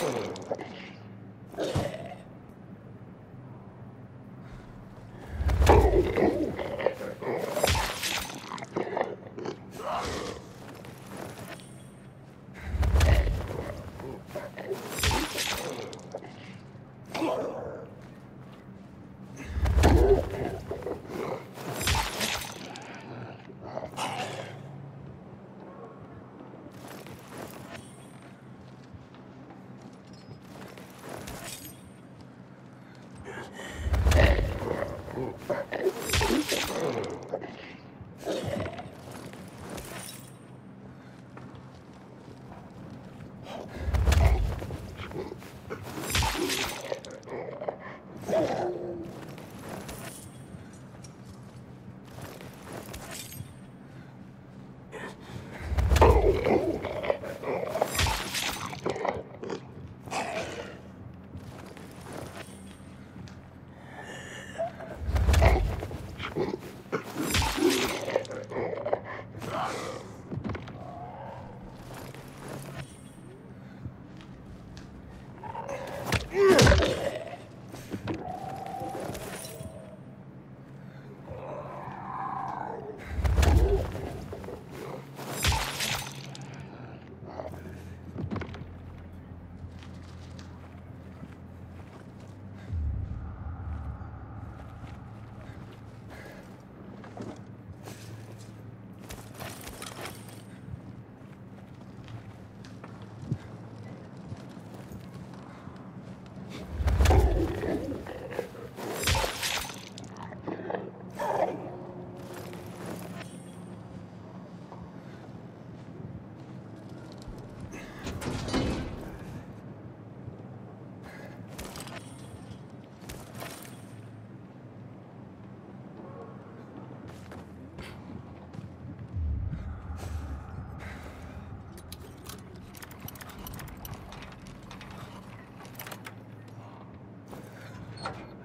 よし。Oh.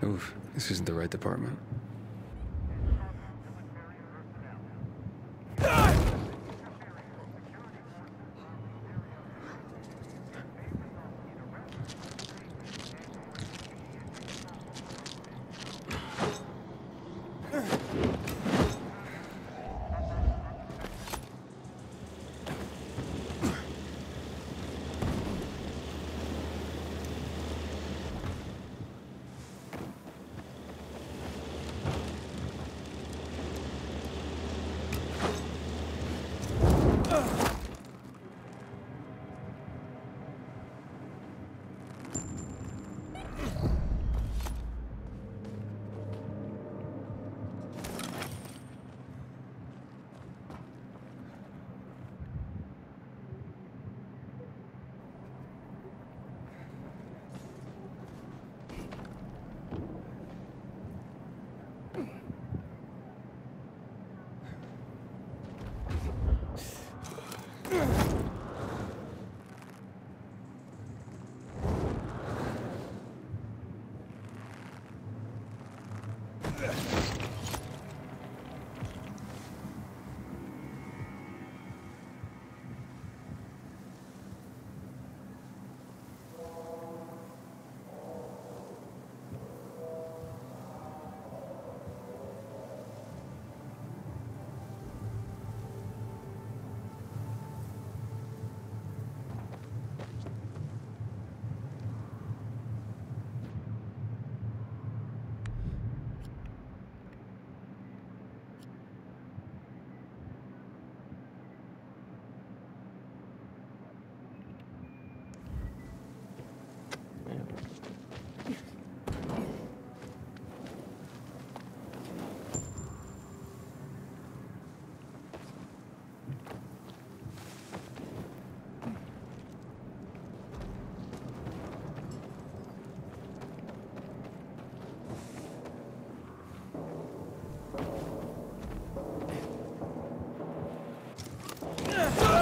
Oof, this isn't the right department. Ugh. Ugh. Yeah.